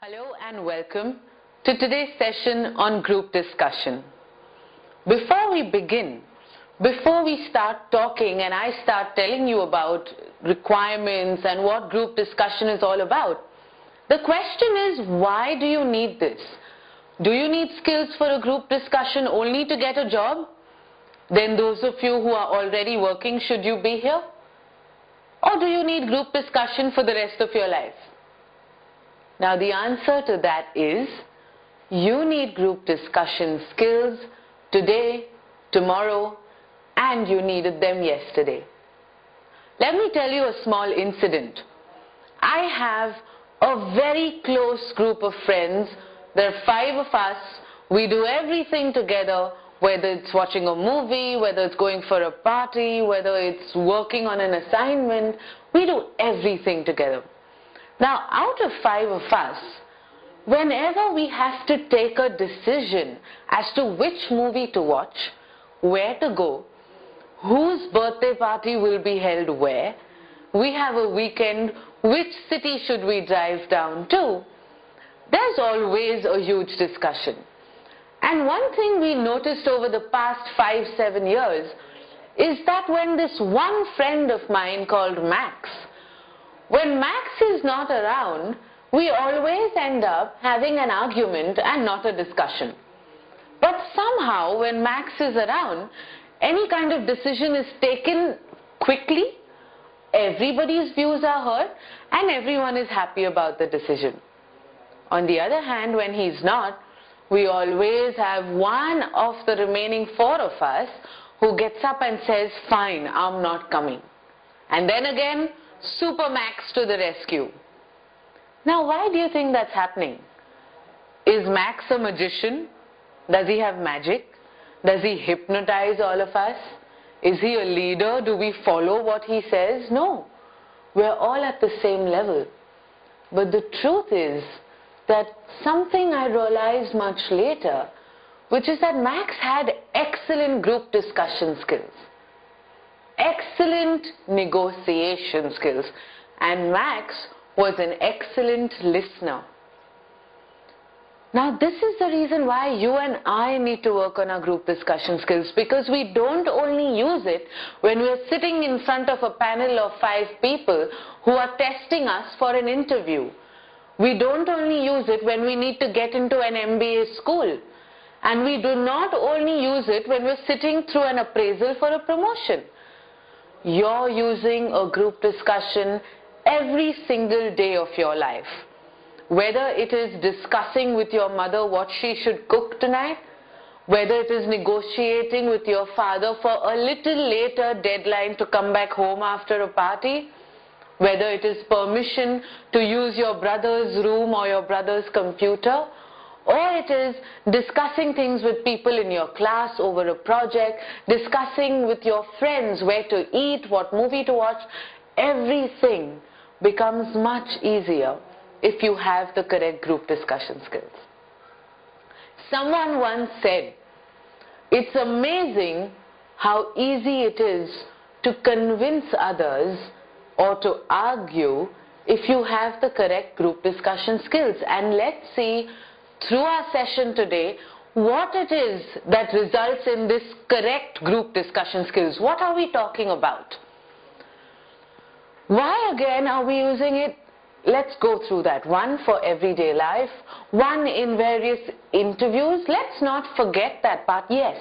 Hello and welcome to today's session on group discussion. Before we begin, before we start talking and I start telling you about requirements and what group discussion is all about, the question is why do you need this? Do you need skills for a group discussion only to get a job? Then those of you who are already working, should you be here? Or do you need group discussion for the rest of your life? Now the answer to that is you need group discussion skills today, tomorrow, and you needed them yesterday. Let me tell you a small incident. I have a very close group of friends. There are five of us. We do everything together, whether it's watching a movie, whether it's going for a party, whether it's working on an assignment. We do everything together. Now, out of five of us, whenever we have to take a decision as to which movie to watch, where to go, whose birthday party will be held where, we have a weekend, which city should we drive down to, there's always a huge discussion. And one thing we noticed over the past five, seven years is that when this one friend of mine called Max when Max is not around, we always end up having an argument and not a discussion. But somehow, when Max is around, any kind of decision is taken quickly, everybody's views are heard, and everyone is happy about the decision. On the other hand, when he's not, we always have one of the remaining four of us who gets up and says, Fine, I'm not coming. And then again, Supermax to the rescue. Now, why do you think that's happening? Is Max a magician? Does he have magic? Does he hypnotize all of us? Is he a leader? Do we follow what he says? No. We're all at the same level. But the truth is that something I realized much later, which is that Max had excellent group discussion skills excellent negotiation skills and Max was an excellent listener. Now this is the reason why you and I need to work on our group discussion skills because we don't only use it when we're sitting in front of a panel of five people who are testing us for an interview. We don't only use it when we need to get into an MBA school. And we do not only use it when we're sitting through an appraisal for a promotion you're using a group discussion every single day of your life. Whether it is discussing with your mother what she should cook tonight, whether it is negotiating with your father for a little later deadline to come back home after a party, whether it is permission to use your brother's room or your brother's computer, or it is discussing things with people in your class over a project, discussing with your friends where to eat, what movie to watch, everything becomes much easier if you have the correct group discussion skills. Someone once said, it's amazing how easy it is to convince others or to argue if you have the correct group discussion skills. And let's see through our session today what it is that results in this correct group discussion skills. What are we talking about? Why again are we using it? Let's go through that. One for everyday life, one in various interviews. Let's not forget that part. Yes,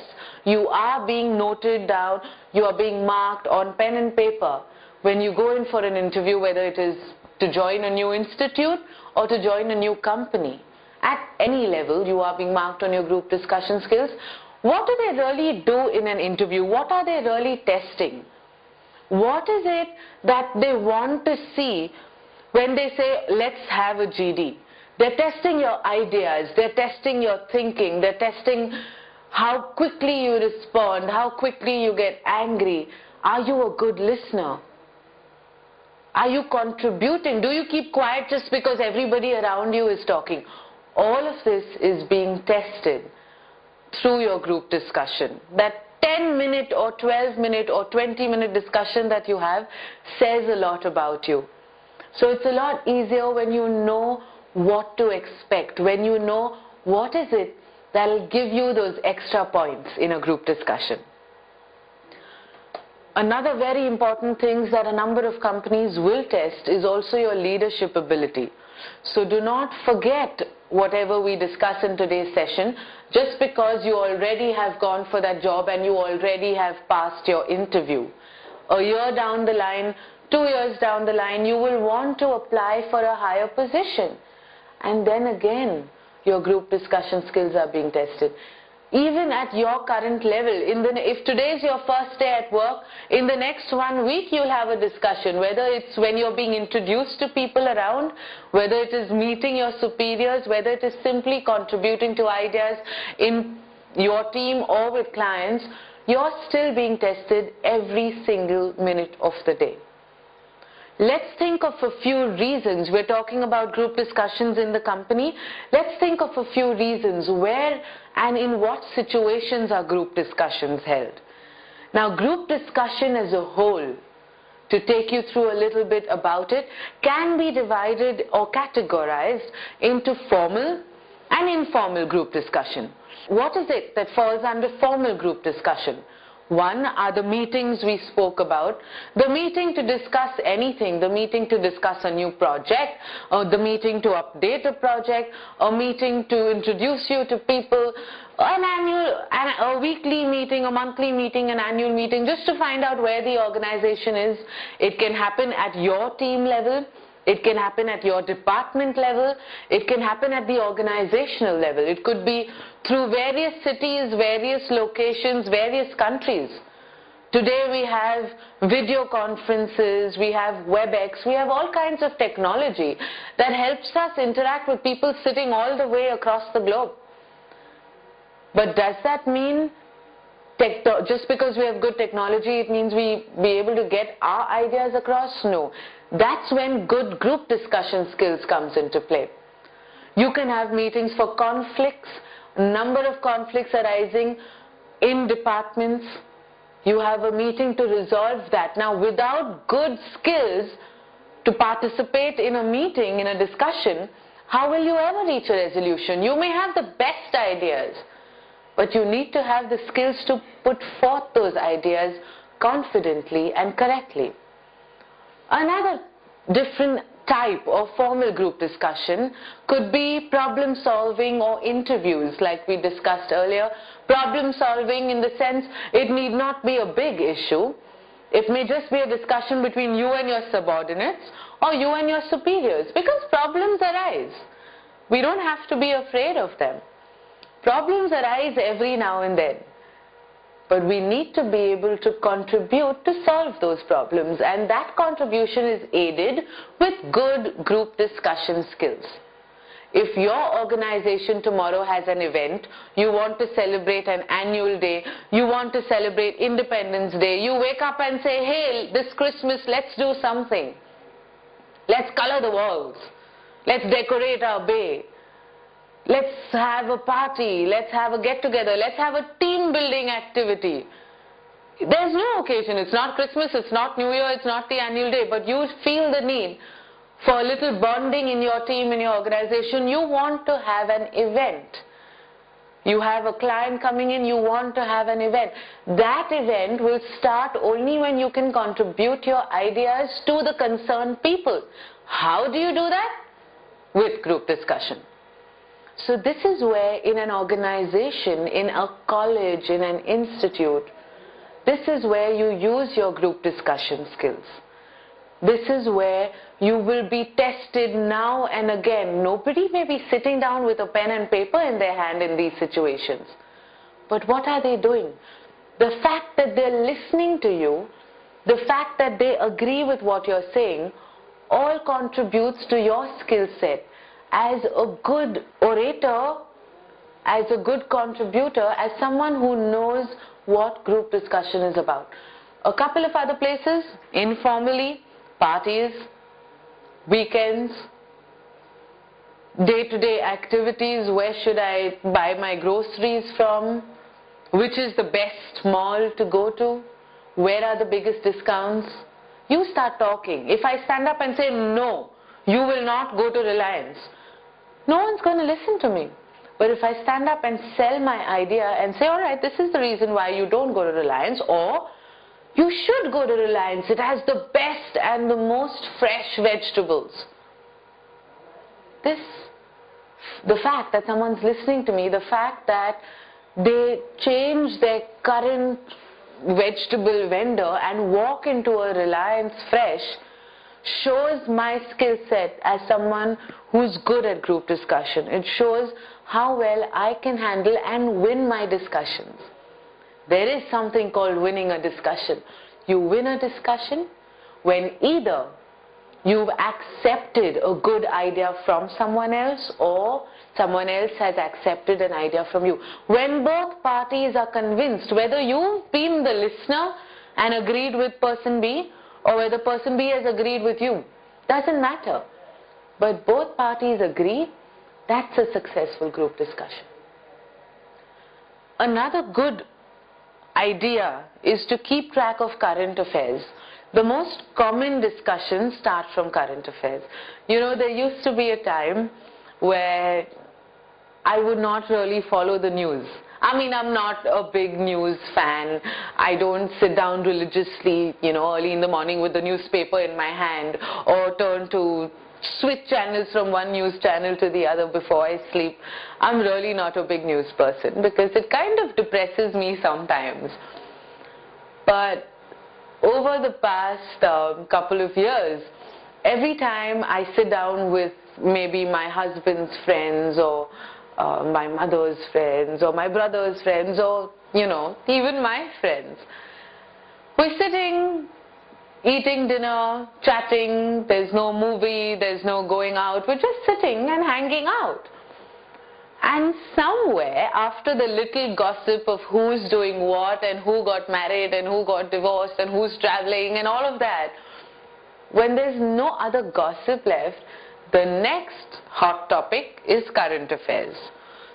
you are being noted down, you are being marked on pen and paper when you go in for an interview, whether it is to join a new institute or to join a new company at any level, you are being marked on your group discussion skills. What do they really do in an interview? What are they really testing? What is it that they want to see when they say, let's have a GD? They're testing your ideas, they're testing your thinking, they're testing how quickly you respond, how quickly you get angry. Are you a good listener? Are you contributing? Do you keep quiet just because everybody around you is talking? All of this is being tested through your group discussion. That 10 minute or 12 minute or 20 minute discussion that you have says a lot about you. So it's a lot easier when you know what to expect, when you know what is it that'll give you those extra points in a group discussion. Another very important thing that a number of companies will test is also your leadership ability. So do not forget whatever we discuss in today's session just because you already have gone for that job and you already have passed your interview. A year down the line, two years down the line, you will want to apply for a higher position. And then again, your group discussion skills are being tested even at your current level, in the, if today is your first day at work, in the next one week you'll have a discussion, whether it's when you're being introduced to people around, whether it is meeting your superiors, whether it is simply contributing to ideas in your team or with clients, you're still being tested every single minute of the day. Let's think of a few reasons. We're talking about group discussions in the company. Let's think of a few reasons where and in what situations are group discussions held. Now, group discussion as a whole, to take you through a little bit about it, can be divided or categorized into formal and informal group discussion. What is it that falls under formal group discussion? One are the meetings we spoke about. The meeting to discuss anything, the meeting to discuss a new project, or the meeting to update a project, a meeting to introduce you to people, an annual, an, a weekly meeting, a monthly meeting, an annual meeting, just to find out where the organization is. It can happen at your team level. It can happen at your department level. It can happen at the organizational level. It could be through various cities, various locations, various countries. Today we have video conferences, we have WebEx, we have all kinds of technology that helps us interact with people sitting all the way across the globe. But does that mean just because we have good technology, it means we be able to get our ideas across? No. That's when good group discussion skills comes into play. You can have meetings for conflicts, number of conflicts arising in departments. You have a meeting to resolve that. Now, without good skills to participate in a meeting, in a discussion, how will you ever reach a resolution? You may have the best ideas, but you need to have the skills to put forth those ideas confidently and correctly. Another different type of formal group discussion could be problem solving or interviews like we discussed earlier. Problem solving in the sense it need not be a big issue. It may just be a discussion between you and your subordinates or you and your superiors because problems arise. We don't have to be afraid of them. Problems arise every now and then. But we need to be able to contribute to solve those problems and that contribution is aided with good group discussion skills. If your organization tomorrow has an event, you want to celebrate an annual day, you want to celebrate Independence Day, you wake up and say, hey, this Christmas let's do something. Let's color the walls. Let's decorate our bay. Let's have a party. Let's have a get together. Let's have a team building activity. There's no occasion. It's not Christmas. It's not New Year. It's not the annual day. But you feel the need for a little bonding in your team, in your organization. You want to have an event. You have a client coming in, you want to have an event. That event will start only when you can contribute your ideas to the concerned people. How do you do that? With group discussion. So this is where in an organization, in a college, in an institute, this is where you use your group discussion skills. This is where you will be tested now and again. Nobody may be sitting down with a pen and paper in their hand in these situations. But what are they doing? The fact that they're listening to you, the fact that they agree with what you're saying, all contributes to your skill set as a good orator, as a good contributor, as someone who knows what group discussion is about. A couple of other places, informally, parties, weekends, day-to-day activities, where should I buy my groceries from, which is the best mall to go to, where are the biggest discounts. You start talking. If I stand up and say no, you will not go to Reliance no one's going to listen to me. But if I stand up and sell my idea and say, all right, this is the reason why you don't go to Reliance, or you should go to Reliance, it has the best and the most fresh vegetables. This, the fact that someone's listening to me, the fact that they change their current vegetable vendor and walk into a Reliance Fresh shows my skill set as someone who's good at group discussion. It shows how well I can handle and win my discussions. There is something called winning a discussion. You win a discussion when either you've accepted a good idea from someone else or someone else has accepted an idea from you. When both parties are convinced, whether you've been the listener and agreed with person B or whether person B has agreed with you. Doesn't matter. But both parties agree, that's a successful group discussion. Another good idea is to keep track of current affairs. The most common discussions start from current affairs. You know, there used to be a time where I would not really follow the news. I mean, I'm not a big news fan. I don't sit down religiously, you know, early in the morning with the newspaper in my hand or turn to switch channels from one news channel to the other before I sleep. I'm really not a big news person because it kind of depresses me sometimes. But over the past um, couple of years, every time I sit down with maybe my husband's friends or uh, my mother's friends or my brother's friends or, you know, even my friends. We're sitting, eating dinner, chatting, there's no movie, there's no going out, we're just sitting and hanging out. And somewhere after the little gossip of who's doing what and who got married and who got divorced and who's traveling and all of that, when there's no other gossip left, the next hot topic is current affairs.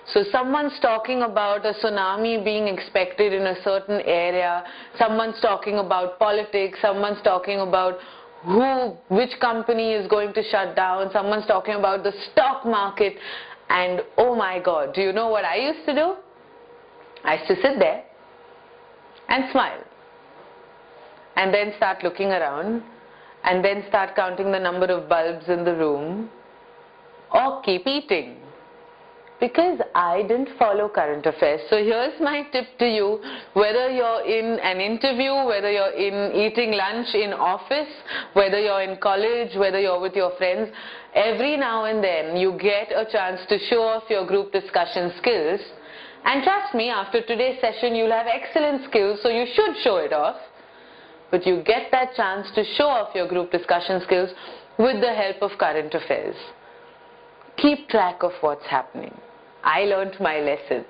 So someone's talking about a tsunami being expected in a certain area, someone's talking about politics, someone's talking about who, which company is going to shut down, someone's talking about the stock market, and oh my god, do you know what I used to do? I used to sit there and smile and then start looking around and then start counting the number of bulbs in the room or keep eating because I didn't follow current affairs. So here's my tip to you, whether you're in an interview, whether you're in eating lunch in office, whether you're in college, whether you're with your friends, every now and then you get a chance to show off your group discussion skills. And trust me, after today's session you'll have excellent skills, so you should show it off but you get that chance to show off your group discussion skills with the help of current affairs. Keep track of what's happening. I learned my lesson.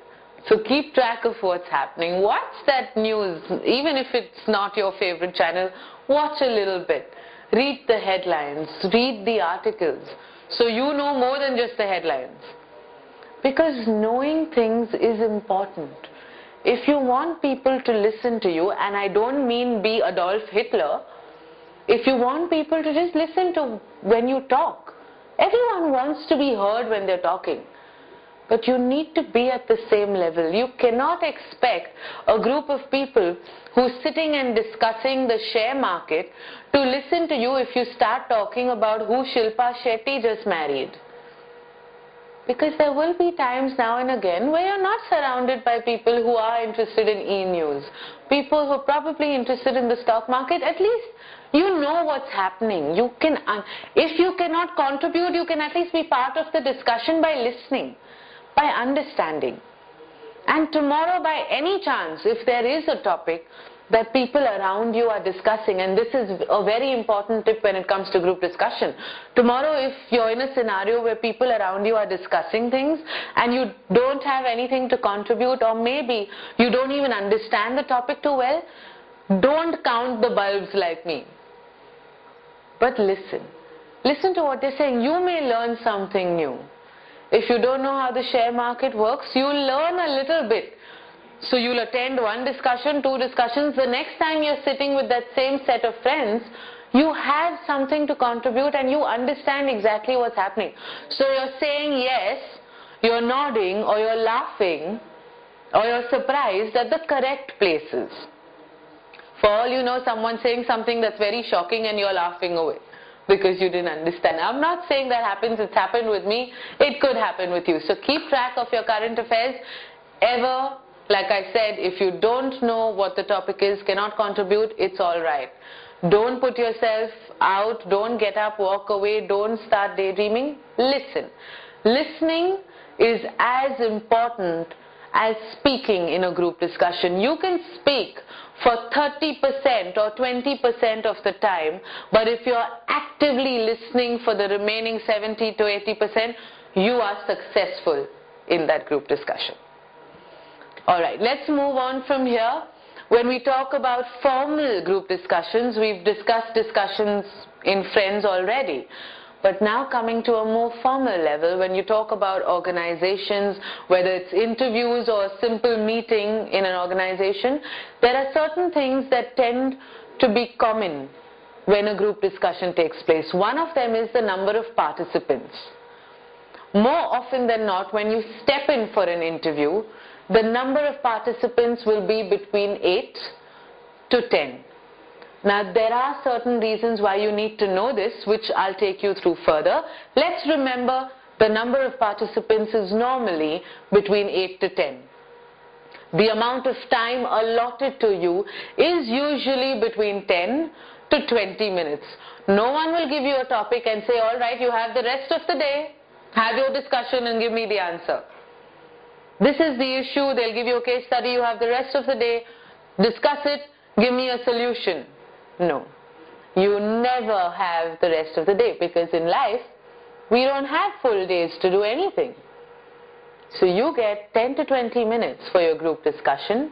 So keep track of what's happening. Watch that news, even if it's not your favorite channel, watch a little bit. Read the headlines, read the articles, so you know more than just the headlines. Because knowing things is important. If you want people to listen to you, and I don't mean be Adolf Hitler, if you want people to just listen to when you talk, everyone wants to be heard when they're talking. But you need to be at the same level. You cannot expect a group of people who's sitting and discussing the share market to listen to you if you start talking about who Shilpa Shetty just married. Because there will be times now and again where you're not surrounded by people who are interested in e-news. People who are probably interested in the stock market, at least you know what's happening. You can, if you cannot contribute, you can at least be part of the discussion by listening, by understanding. And tomorrow by any chance, if there is a topic, that people around you are discussing and this is a very important tip when it comes to group discussion. Tomorrow if you're in a scenario where people around you are discussing things and you don't have anything to contribute or maybe you don't even understand the topic too well, don't count the bulbs like me. But listen. Listen to what they're saying. You may learn something new. If you don't know how the share market works, you'll learn a little bit so you'll attend one discussion, two discussions. The next time you're sitting with that same set of friends, you have something to contribute and you understand exactly what's happening. So you're saying yes, you're nodding or you're laughing or you're surprised at the correct places. For all you know, someone's saying something that's very shocking and you're laughing away because you didn't understand. I'm not saying that happens, it's happened with me, it could happen with you. So keep track of your current affairs. Ever, like I said, if you don't know what the topic is, cannot contribute, it's alright. Don't put yourself out, don't get up, walk away, don't start daydreaming. Listen. Listening is as important as speaking in a group discussion. You can speak for 30% or 20% of the time, but if you're actively listening for the remaining 70 to 80%, you are successful in that group discussion. Alright, let's move on from here. When we talk about formal group discussions, we've discussed discussions in friends already. But now coming to a more formal level, when you talk about organizations, whether it's interviews or a simple meeting in an organization, there are certain things that tend to be common when a group discussion takes place. One of them is the number of participants. More often than not, when you step in for an interview, the number of participants will be between 8 to 10. Now there are certain reasons why you need to know this which I'll take you through further. Let's remember the number of participants is normally between 8 to 10. The amount of time allotted to you is usually between 10 to 20 minutes. No one will give you a topic and say, alright, you have the rest of the day, have your discussion and give me the answer. This is the issue, they'll give you a case study, you have the rest of the day, discuss it, give me a solution. No. You never have the rest of the day because in life, we don't have full days to do anything. So you get 10 to 20 minutes for your group discussion.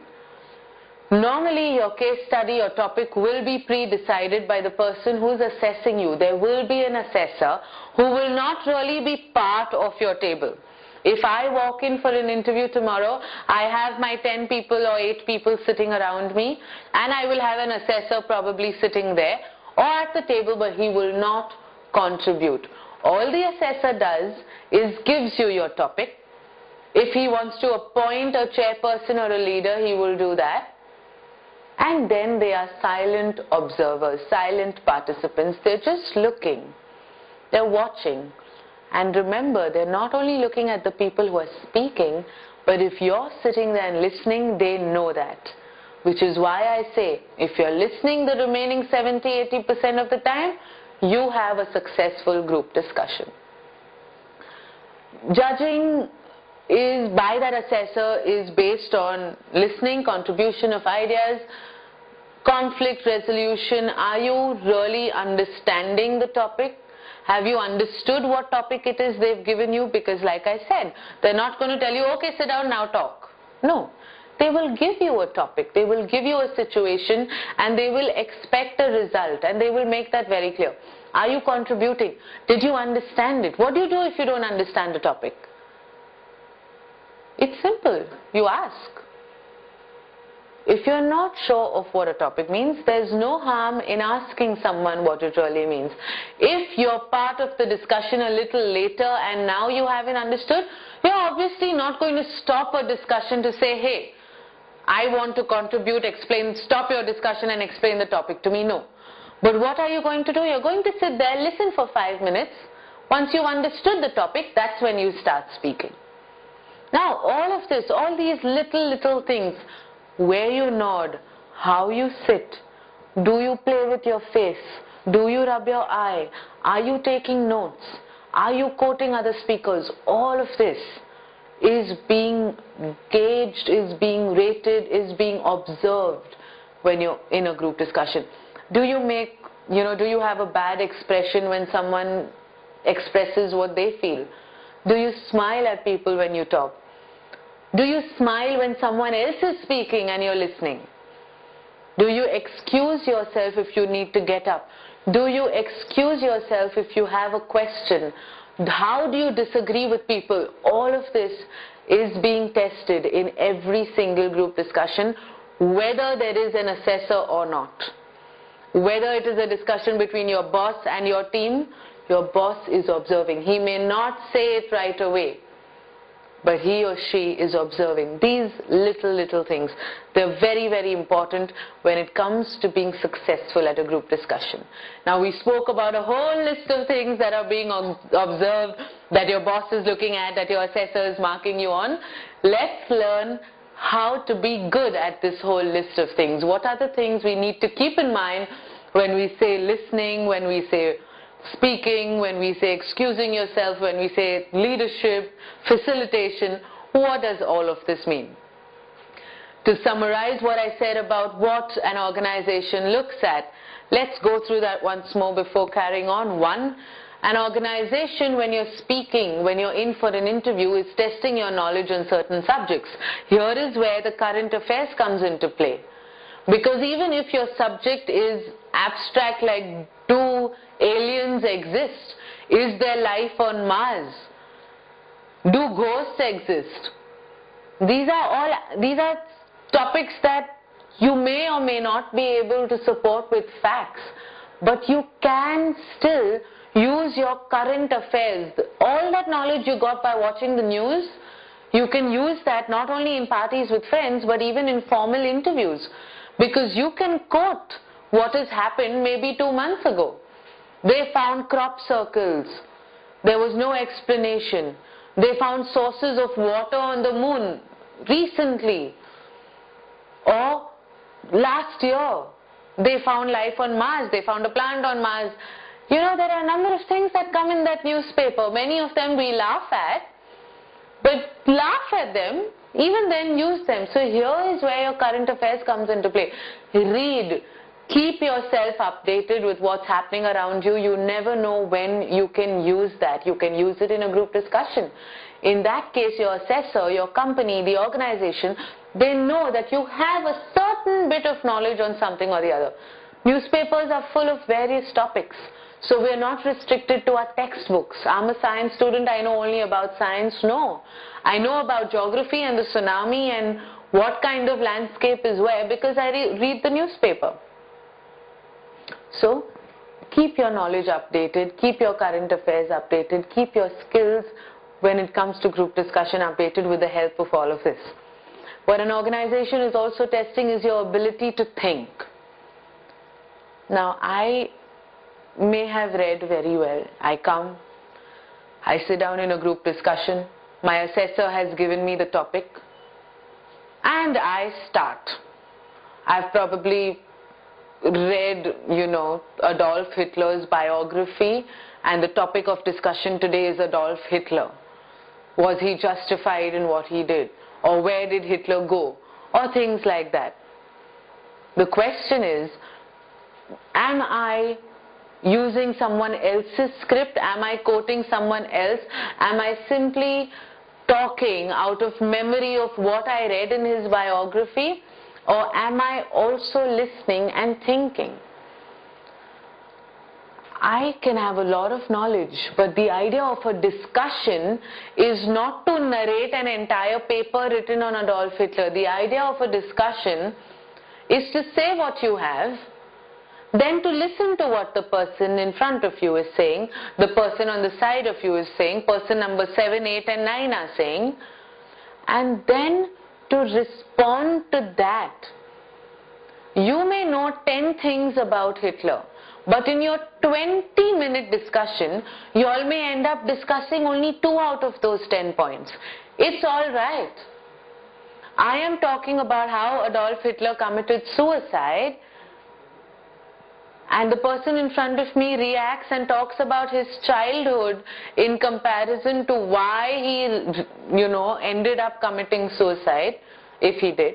Normally your case study or topic will be pre-decided by the person who's assessing you. There will be an assessor who will not really be part of your table. If I walk in for an interview tomorrow, I have my 10 people or 8 people sitting around me and I will have an assessor probably sitting there or at the table but he will not contribute. All the assessor does is gives you your topic. If he wants to appoint a chairperson or a leader, he will do that. And then they are silent observers, silent participants. They're just looking. They're watching. And remember, they're not only looking at the people who are speaking, but if you're sitting there and listening, they know that. Which is why I say, if you're listening the remaining 70, 80% of the time, you have a successful group discussion. Judging is by that assessor is based on listening, contribution of ideas, conflict resolution. Are you really understanding the topic? Have you understood what topic it is they've given you? Because like I said, they're not going to tell you, okay, sit down, now talk. No. They will give you a topic, they will give you a situation and they will expect a result and they will make that very clear. Are you contributing? Did you understand it? What do you do if you don't understand the topic? It's simple. You ask. If you're not sure of what a topic means, there's no harm in asking someone what it really means. If you're part of the discussion a little later and now you haven't understood, you're obviously not going to stop a discussion to say, hey, I want to contribute, explain, stop your discussion and explain the topic to me. No. But what are you going to do? You're going to sit there, listen for five minutes. Once you've understood the topic, that's when you start speaking. Now, all of this, all these little, little things where you nod, how you sit, do you play with your face, do you rub your eye, are you taking notes, are you quoting other speakers, all of this is being gauged, is being rated, is being observed when you're in a group discussion. Do you make, you know, do you have a bad expression when someone expresses what they feel? Do you smile at people when you talk? Do you smile when someone else is speaking and you're listening? Do you excuse yourself if you need to get up? Do you excuse yourself if you have a question? How do you disagree with people? All of this is being tested in every single group discussion, whether there is an assessor or not. whether it is a discussion between your boss and your team, your boss is observing. He may not say it right away, but he or she is observing. These little, little things, they're very, very important when it comes to being successful at a group discussion. Now we spoke about a whole list of things that are being observed, that your boss is looking at, that your assessor is marking you on. Let's learn how to be good at this whole list of things. What are the things we need to keep in mind when we say listening, when we say speaking, when we say excusing yourself, when we say leadership, facilitation, what does all of this mean? To summarize what I said about what an organization looks at, let's go through that once more before carrying on. One, an organization, when you're speaking, when you're in for an interview, is testing your knowledge on certain subjects. Here is where the current affairs comes into play. Because even if your subject is abstract like do aliens exist? Is there life on Mars? Do ghosts exist? These are all, these are topics that you may or may not be able to support with facts, but you can still use your current affairs. All that knowledge you got by watching the news, you can use that not only in parties with friends, but even in formal interviews. Because you can quote what has happened maybe two months ago. They found crop circles. There was no explanation. They found sources of water on the moon recently. Or last year, they found life on Mars. They found a plant on Mars. You know, there are a number of things that come in that newspaper. Many of them we laugh at, but laugh at them, even then use them. So here is where your current affairs comes into play. Read, Keep yourself updated with what's happening around you. You never know when you can use that. You can use it in a group discussion. In that case, your assessor, your company, the organization, they know that you have a certain bit of knowledge on something or the other. Newspapers are full of various topics. So we're not restricted to our textbooks. I'm a science student, I know only about science. No. I know about geography and the tsunami and what kind of landscape is where because I re read the newspaper. So keep your knowledge updated, keep your current affairs updated, keep your skills when it comes to group discussion updated with the help of all of this. What an organization is also testing is your ability to think. Now I may have read very well. I come, I sit down in a group discussion, my assessor has given me the topic and I start. I've probably read, you know, Adolf Hitler's biography and the topic of discussion today is Adolf Hitler. Was he justified in what he did? Or where did Hitler go? Or things like that. The question is, am I using someone else's script? Am I quoting someone else? Am I simply talking out of memory of what I read in his biography? Or am I also listening and thinking? I can have a lot of knowledge, but the idea of a discussion is not to narrate an entire paper written on Adolf Hitler. The idea of a discussion is to say what you have, then to listen to what the person in front of you is saying, the person on the side of you is saying, person number 7, 8 and 9 are saying, and then to respond to that. You may know 10 things about Hitler, but in your 20 minute discussion, you all may end up discussing only two out of those 10 points. It's alright. I am talking about how Adolf Hitler committed suicide and the person in front of me reacts and talks about his childhood in comparison to why he, you know, ended up committing suicide, if he did.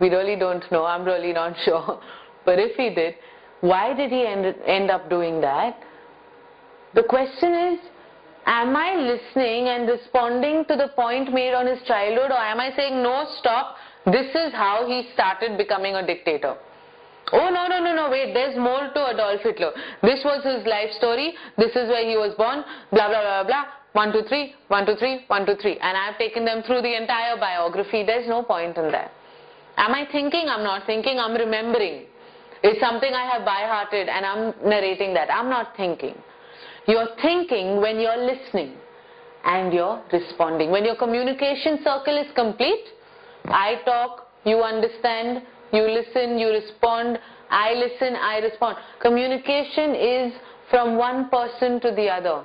We really don't know, I'm really not sure. But if he did, why did he end, end up doing that? The question is, am I listening and responding to the point made on his childhood or am I saying, no, stop, this is how he started becoming a dictator? Oh, no, no, no, no, wait, there's more to Adolf Hitler. This was his life story. This is where he was born, blah, blah, blah, blah. One, two, three, one, two, three, one, two, three. And I've taken them through the entire biography. There's no point in that. Am I thinking? I'm not thinking. I'm remembering. It's something I have by-hearted and I'm narrating that. I'm not thinking. You're thinking when you're listening and you're responding. When your communication circle is complete, I talk, you understand, you listen, you respond, I listen, I respond. Communication is from one person to the other.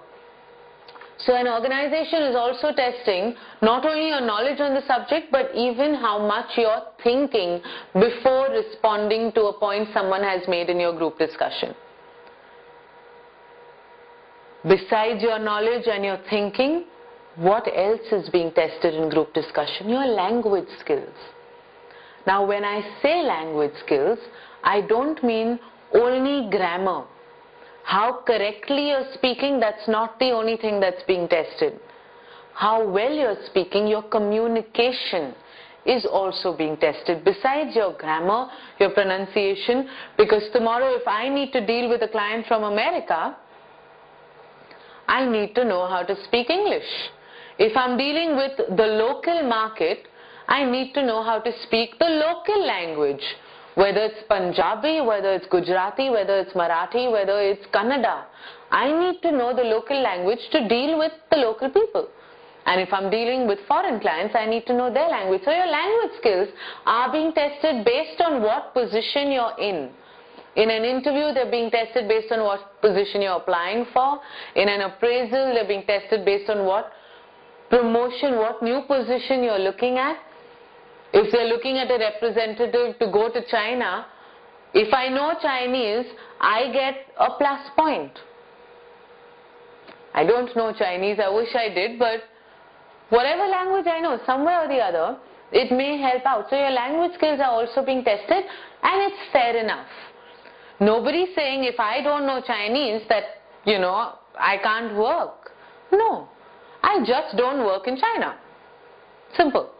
So an organization is also testing not only your knowledge on the subject but even how much you're thinking before responding to a point someone has made in your group discussion. Besides your knowledge and your thinking, what else is being tested in group discussion? Your language skills. Now when I say language skills, I don't mean only grammar how correctly you're speaking, that's not the only thing that's being tested. How well you're speaking, your communication is also being tested. Besides your grammar, your pronunciation, because tomorrow if I need to deal with a client from America, I need to know how to speak English. If I'm dealing with the local market, I need to know how to speak the local language whether it's Punjabi, whether it's Gujarati, whether it's Marathi, whether it's Kannada. I need to know the local language to deal with the local people. And if I'm dealing with foreign clients, I need to know their language. So your language skills are being tested based on what position you're in. In an interview, they're being tested based on what position you're applying for. In an appraisal, they're being tested based on what promotion, what new position you're looking at. If they're looking at a representative to go to China, if I know Chinese, I get a plus point. I don't know Chinese, I wish I did, but whatever language I know, somewhere or the other, it may help out. So your language skills are also being tested and it's fair enough. Nobody's saying if I don't know Chinese that, you know, I can't work. No. I just don't work in China. Simple.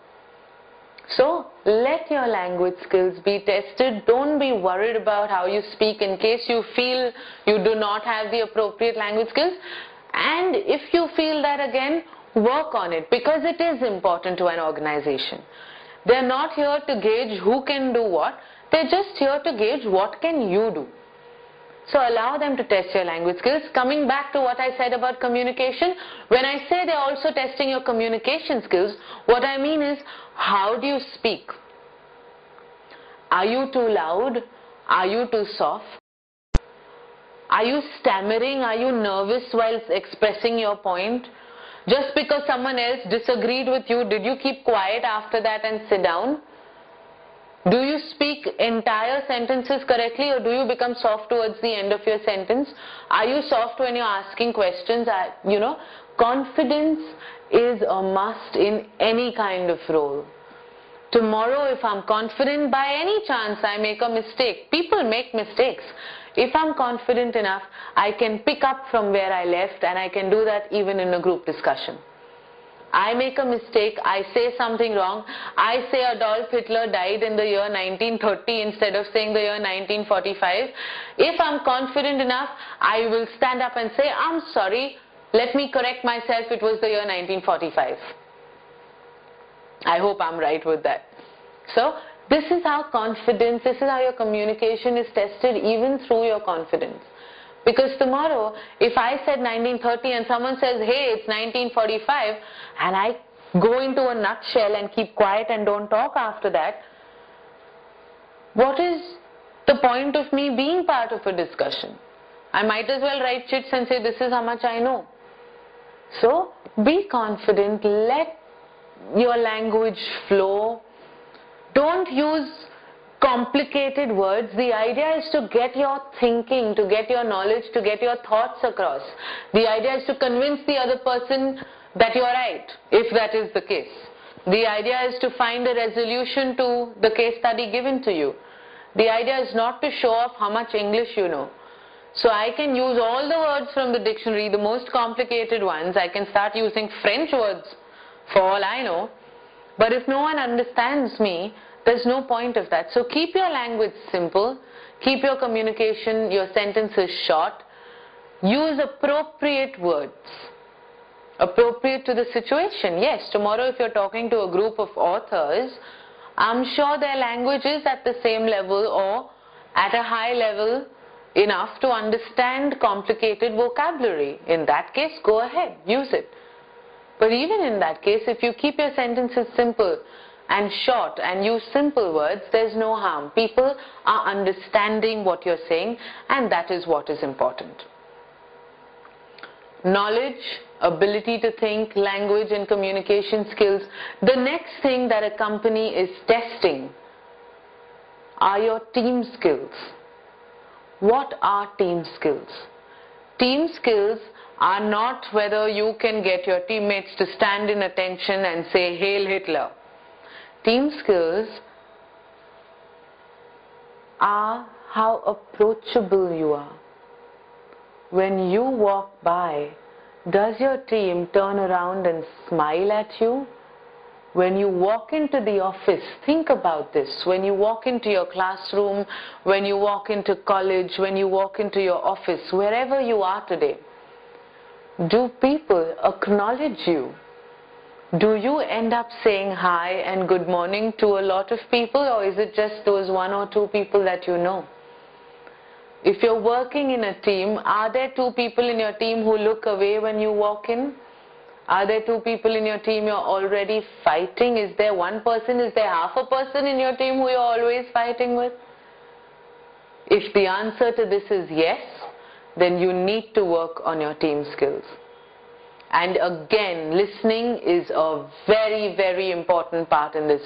So let your language skills be tested. Don't be worried about how you speak in case you feel you do not have the appropriate language skills. And if you feel that again, work on it because it is important to an organization. They're not here to gauge who can do what. They're just here to gauge what can you do. So allow them to test your language skills. Coming back to what I said about communication, when I say they're also testing your communication skills, what I mean is how do you speak? Are you too loud? Are you too soft? Are you stammering? Are you nervous while expressing your point? Just because someone else disagreed with you, did you keep quiet after that and sit down? Do you speak entire sentences correctly or do you become soft towards the end of your sentence? Are you soft when you're asking questions? You know, confidence is a must in any kind of role. Tomorrow, if I'm confident, by any chance I make a mistake, people make mistakes. If I'm confident enough, I can pick up from where I left and I can do that even in a group discussion. I make a mistake, I say something wrong, I say Adolf Hitler died in the year 1930 instead of saying the year 1945. If I'm confident enough, I will stand up and say, I'm sorry, let me correct myself, it was the year 1945. I hope I'm right with that. So, this is how confidence, this is how your communication is tested even through your confidence. Because tomorrow, if I said 1930 and someone says, hey, it's 1945, and I go into a nutshell and keep quiet and don't talk after that, what is the point of me being part of a discussion? I might as well write chits and say, this is how much I know. So, be confident, let your language flow. Don't use complicated words. The idea is to get your thinking, to get your knowledge, to get your thoughts across. The idea is to convince the other person that you're right, if that is the case. The idea is to find a resolution to the case study given to you. The idea is not to show off how much English you know. So I can use all the words from the dictionary, the most complicated ones. I can start using French words for all I know. But if no one understands me, there's no point of that. So keep your language simple, keep your communication, your sentences short, use appropriate words. Appropriate to the situation. Yes, tomorrow if you're talking to a group of authors, I'm sure their language is at the same level or at a high level enough to understand complicated vocabulary. In that case, go ahead, use it. But even in that case, if you keep your sentences simple and short and use simple words, there's no harm. People are understanding what you're saying and that is what is important. Knowledge, ability to think, language and communication skills. The next thing that a company is testing are your team skills. What are team skills? Team skills are not whether you can get your teammates to stand in attention and say, Hail Hitler. Team skills are how approachable you are. When you walk by, does your team turn around and smile at you? When you walk into the office, think about this. When you walk into your classroom, when you walk into college, when you walk into your office, wherever you are today, do people acknowledge you? Do you end up saying hi and good morning to a lot of people or is it just those one or two people that you know? If you're working in a team, are there two people in your team who look away when you walk in? Are there two people in your team you're already fighting? Is there one person? Is there half a person in your team who you're always fighting with? If the answer to this is yes, then you need to work on your team skills. And again, listening is a very, very important part in this.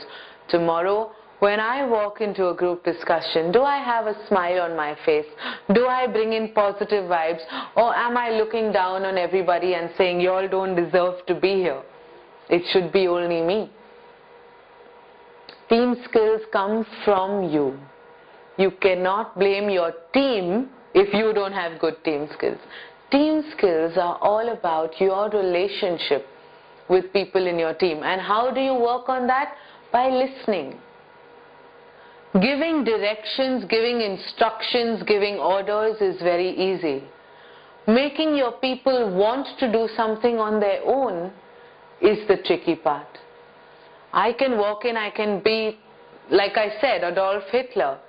Tomorrow, when I walk into a group discussion, do I have a smile on my face? Do I bring in positive vibes? Or am I looking down on everybody and saying, you all don't deserve to be here? It should be only me. Team skills come from you. You cannot blame your team if you don't have good team skills. Team skills are all about your relationship with people in your team. And how do you work on that? By listening. Giving directions, giving instructions, giving orders is very easy. Making your people want to do something on their own is the tricky part. I can walk in, I can be, like I said, Adolf Hitler.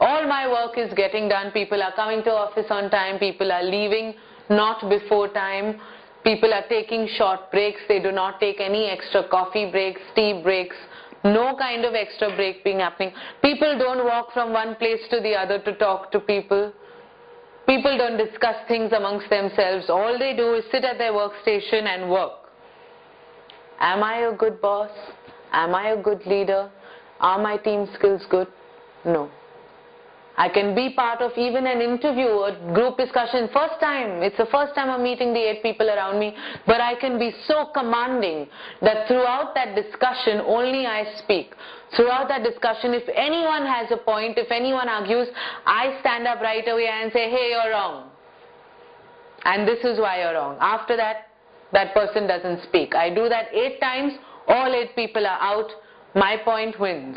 All my work is getting done. People are coming to office on time. People are leaving not before time. People are taking short breaks. They do not take any extra coffee breaks, tea breaks. No kind of extra break being happening. People don't walk from one place to the other to talk to people. People don't discuss things amongst themselves. All they do is sit at their workstation and work. Am I a good boss? Am I a good leader? Are my team skills good? No. I can be part of even an interview, a group discussion, first time. It's the first time I'm meeting the eight people around me, but I can be so commanding that throughout that discussion, only I speak. Throughout that discussion, if anyone has a point, if anyone argues, I stand up right away and say, hey, you're wrong. And this is why you're wrong. After that, that person doesn't speak. I do that eight times, all eight people are out, my point wins.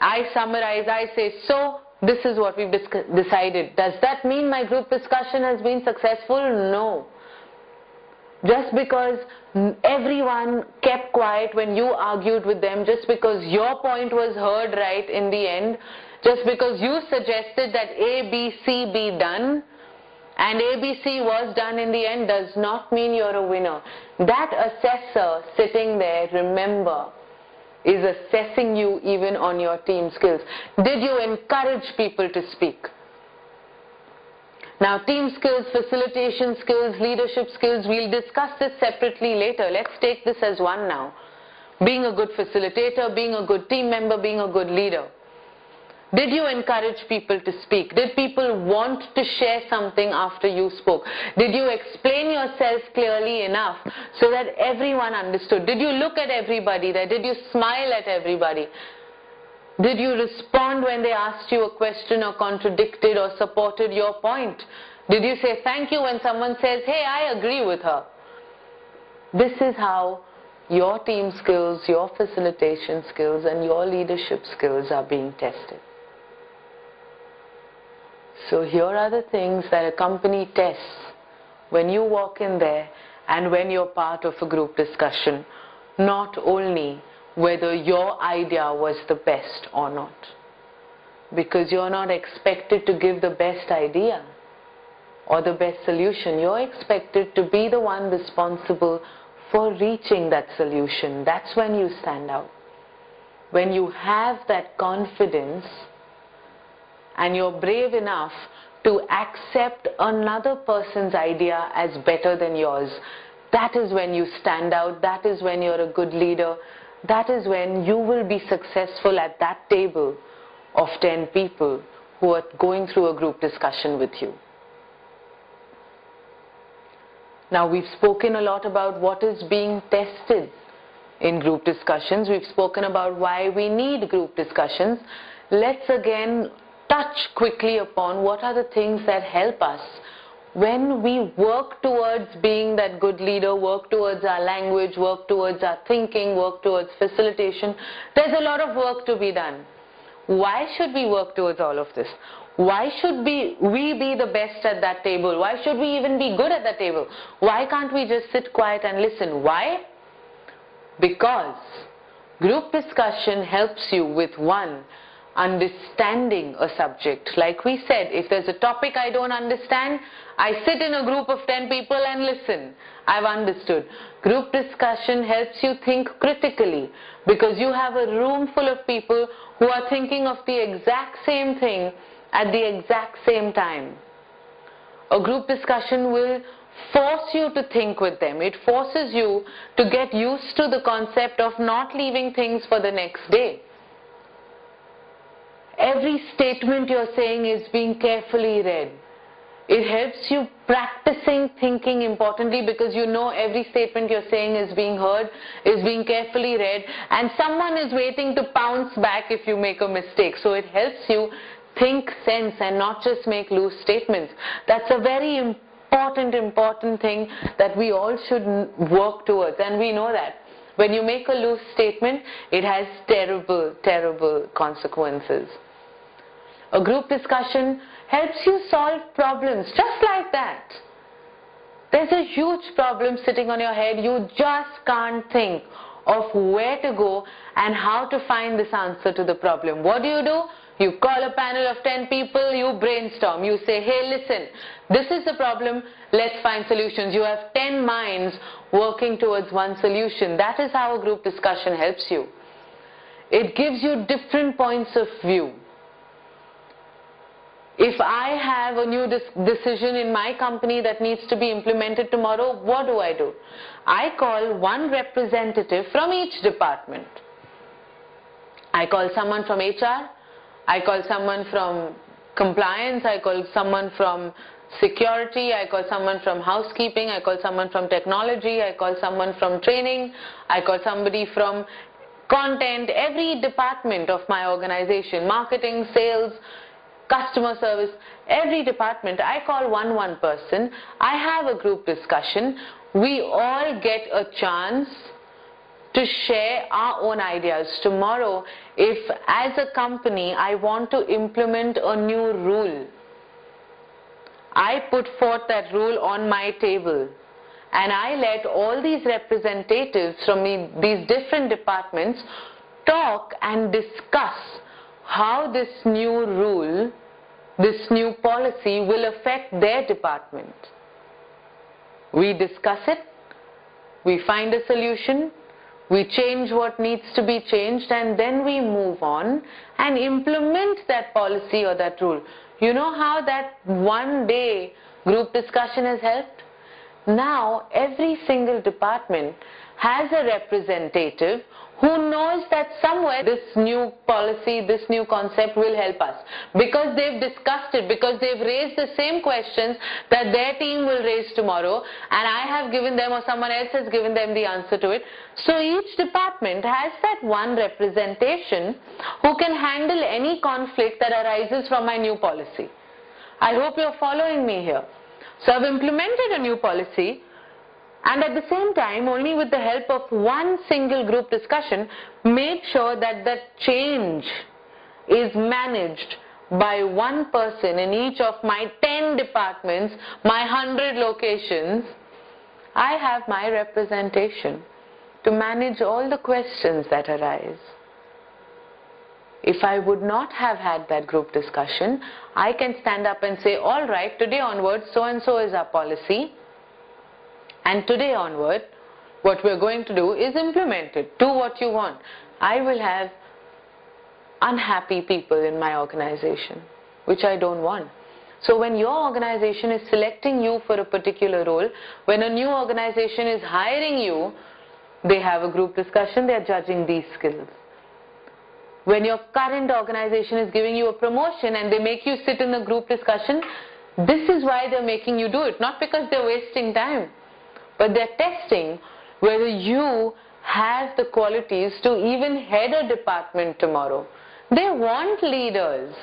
I summarize, I say, so this is what we've decided. Does that mean my group discussion has been successful? No. Just because everyone kept quiet when you argued with them, just because your point was heard right in the end, just because you suggested that A, B, C be done, and ABC was done in the end does not mean you're a winner. That assessor sitting there, remember, is assessing you even on your team skills. Did you encourage people to speak? Now team skills, facilitation skills, leadership skills, we'll discuss this separately later. Let's take this as one now. Being a good facilitator, being a good team member, being a good leader. Did you encourage people to speak? Did people want to share something after you spoke? Did you explain yourself clearly enough so that everyone understood? Did you look at everybody there? Did you smile at everybody? Did you respond when they asked you a question or contradicted or supported your point? Did you say thank you when someone says, hey, I agree with her? This is how your team skills, your facilitation skills, and your leadership skills are being tested. So here are the things that a company tests when you walk in there and when you're part of a group discussion, not only whether your idea was the best or not. because you're not expected to give the best idea or the best solution. You're expected to be the one responsible for reaching that solution. That's when you stand out. When you have that confidence and you're brave enough to accept another person's idea as better than yours, that is when you stand out. That is when you're a good leader. That is when you will be successful at that table of 10 people who are going through a group discussion with you. Now we've spoken a lot about what is being tested in group discussions. We've spoken about why we need group discussions. Let's again touch quickly upon what are the things that help us when we work towards being that good leader, work towards our language, work towards our thinking, work towards facilitation, there's a lot of work to be done. Why should we work towards all of this? Why should we, we be the best at that table? Why should we even be good at that table? Why can't we just sit quiet and listen? Why? Because group discussion helps you with one, understanding a subject. Like we said, if there's a topic I don't understand, I sit in a group of 10 people and listen. I've understood. Group discussion helps you think critically because you have a room full of people who are thinking of the exact same thing at the exact same time. A group discussion will force you to think with them. It forces you to get used to the concept of not leaving things for the next day. Every statement you're saying is being carefully read. It helps you practicing thinking importantly because you know every statement you're saying is being heard, is being carefully read, and someone is waiting to pounce back if you make a mistake. So it helps you think sense and not just make loose statements. That's a very important, important thing that we all should work towards, and we know that. When you make a loose statement, it has terrible, terrible consequences. A group discussion helps you solve problems just like that. There's a huge problem sitting on your head, you just can't think of where to go and how to find this answer to the problem. What do you do? You call a panel of 10 people, you brainstorm. You say, hey, listen, this is the problem, let's find solutions. You have 10 minds working towards one solution. That is how a group discussion helps you. It gives you different points of view. If I have a new decision in my company that needs to be implemented tomorrow, what do I do? I call one representative from each department. I call someone from HR, I call someone from compliance, I call someone from security, I call someone from housekeeping, I call someone from technology, I call someone from training, I call somebody from content, every department of my organization, marketing, sales, customer service, every department, I call one one person, I have a group discussion, we all get a chance to share our own ideas. Tomorrow, if as a company I want to implement a new rule, I put forth that rule on my table and I let all these representatives from these different departments talk and discuss how this new rule, this new policy will affect their department. We discuss it, we find a solution, we change what needs to be changed and then we move on and implement that policy or that rule. You know how that one day group discussion has helped? Now every single department has a representative who knows that somewhere this new policy, this new concept will help us. Because they've discussed it, because they've raised the same questions that their team will raise tomorrow, and I have given them or someone else has given them the answer to it. So each department has that one representation who can handle any conflict that arises from my new policy. I hope you're following me here. So I've implemented a new policy and at the same time only with the help of one single group discussion made sure that the change is managed by one person in each of my 10 departments, my 100 locations, I have my representation to manage all the questions that arise. if I would not have had that group discussion, I can stand up and say, all right, today onwards, so and so is our policy. And today onward, what we're going to do is implement it. Do what you want. I will have unhappy people in my organization, which I don't want. So when your organization is selecting you for a particular role, when a new organization is hiring you, they have a group discussion, they are judging these skills. When your current organization is giving you a promotion and they make you sit in a group discussion, this is why they're making you do it, not because they're wasting time, but they're testing whether you have the qualities to even head a department tomorrow. They want leaders.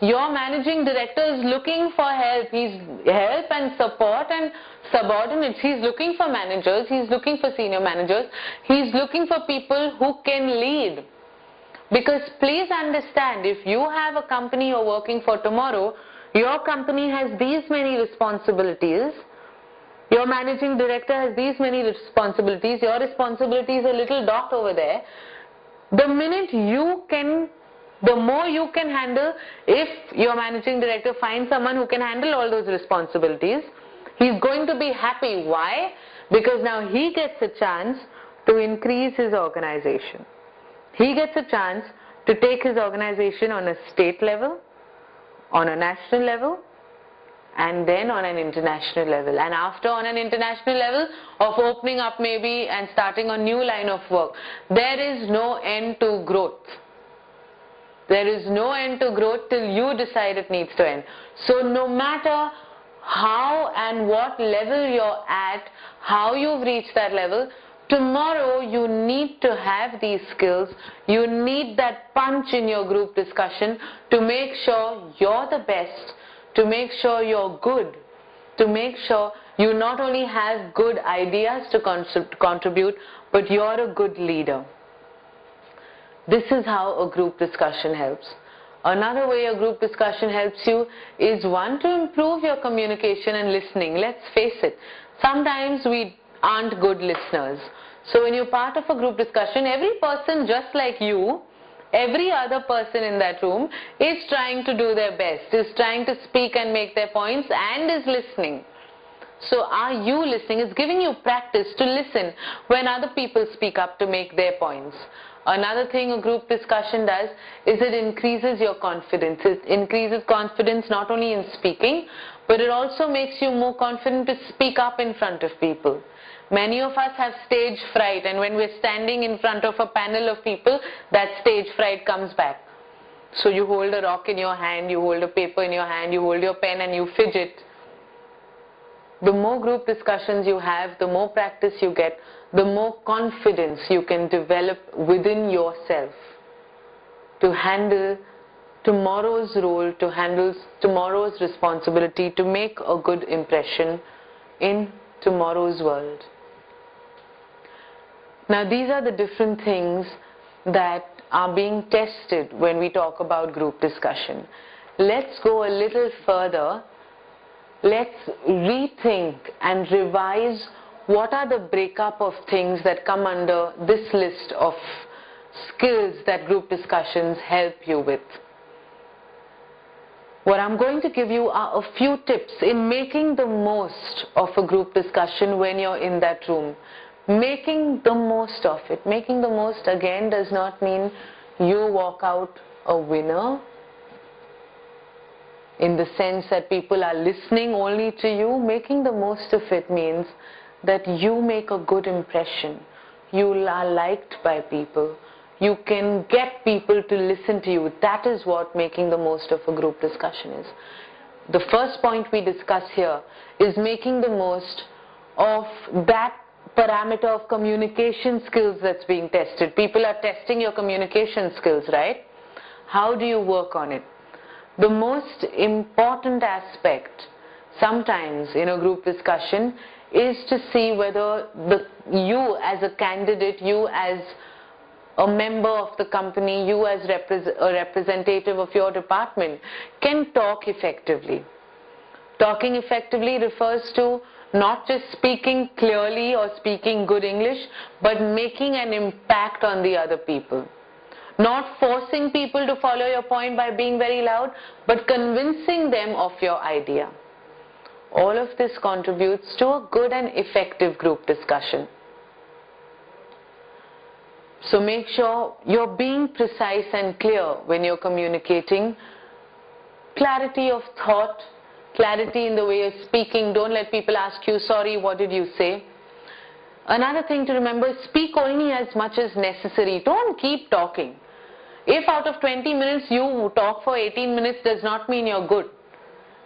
Your managing director is looking for help. He's help and support and subordinates. He's looking for managers. He's looking for senior managers. He's looking for people who can lead. Because please understand, if you have a company you're working for tomorrow, your company has these many responsibilities. Your managing director has these many responsibilities. Your responsibility is a little dot over there. The minute you can the more you can handle, if your managing director finds someone who can handle all those responsibilities, he's going to be happy. Why? Because now he gets a chance to increase his organization. He gets a chance to take his organization on a state level, on a national level, and then on an international level. And after on an international level of opening up maybe and starting a new line of work, there is no end to growth. There is no end to growth till you decide it needs to end. So no matter how and what level you're at, how you've reached that level, tomorrow you need to have these skills. You need that punch in your group discussion to make sure you're the best, to make sure you're good, to make sure you not only have good ideas to contribute, but you're a good leader. This is how a group discussion helps. Another way a group discussion helps you is one to improve your communication and listening. Let's face it, sometimes we aren't good listeners. So when you're part of a group discussion, every person just like you, every other person in that room is trying to do their best, is trying to speak and make their points and is listening. So are you listening? It's giving you practice to listen when other people speak up to make their points. Another thing a group discussion does is it increases your confidence. It increases confidence not only in speaking, but it also makes you more confident to speak up in front of people. Many of us have stage fright and when we're standing in front of a panel of people, that stage fright comes back. So you hold a rock in your hand, you hold a paper in your hand, you hold your pen and you fidget. The more group discussions you have, the more practice you get, the more confidence you can develop within yourself to handle tomorrow's role, to handle tomorrow's responsibility, to make a good impression in tomorrow's world. Now these are the different things that are being tested when we talk about group discussion. Let's go a little further. Let's rethink and revise what are the breakup of things that come under this list of skills that group discussions help you with? What I'm going to give you are a few tips in making the most of a group discussion when you're in that room. Making the most of it. Making the most again does not mean you walk out a winner in the sense that people are listening only to you. Making the most of it means that you make a good impression. You are liked by people. You can get people to listen to you. That is what making the most of a group discussion is. The first point we discuss here is making the most of that parameter of communication skills that's being tested. People are testing your communication skills, right? How do you work on it? The most important aspect sometimes in a group discussion is to see whether the, you as a candidate, you as a member of the company, you as repre a representative of your department can talk effectively. Talking effectively refers to not just speaking clearly or speaking good English, but making an impact on the other people. not forcing people to follow your point by being very loud, but convincing them of your idea. All of this contributes to a good and effective group discussion. So make sure you're being precise and clear when you're communicating. Clarity of thought, clarity in the way of speaking. Don't let people ask you, sorry, what did you say? Another thing to remember speak only as much as necessary. Don't keep talking. If out of 20 minutes you talk for 18 minutes does not mean you're good.